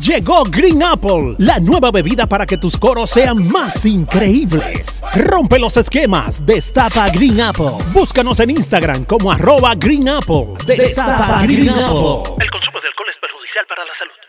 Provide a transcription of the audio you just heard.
Llegó Green Apple, la nueva bebida para que tus coros sean más increíbles. Rompe los esquemas, destapa Green Apple. Búscanos en Instagram como arroba Green Apple. Destapa Green Apple. El consumo de alcohol es perjudicial para la salud.